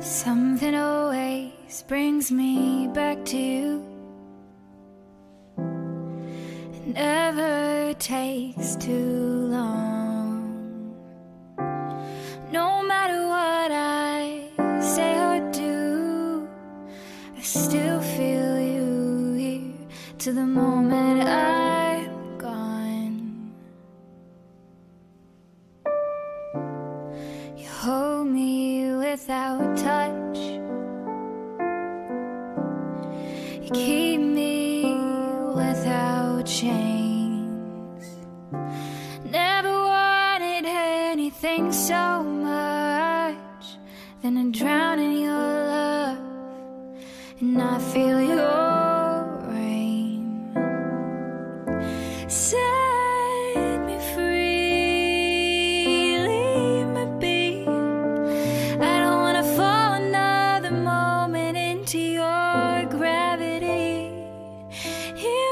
Something always brings me back to you. It never takes too long. No matter what I say or do, I still feel you here to the moment I'm gone. You hold me without touch. You keep me without chains. Never wanted anything so much than to drown in your love and I feel your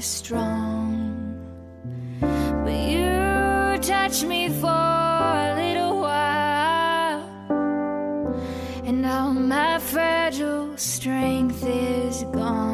strong, but you touch me for a little while, and all my fragile strength is gone.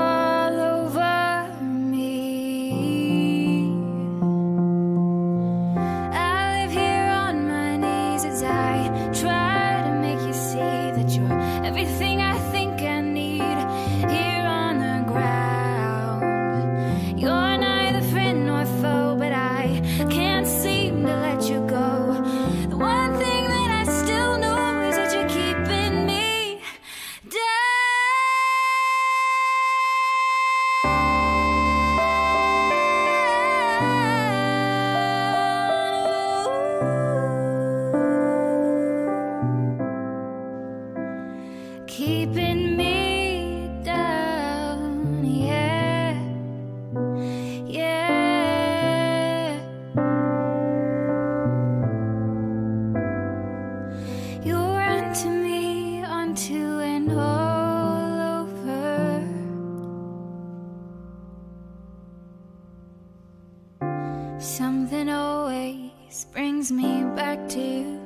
back to you.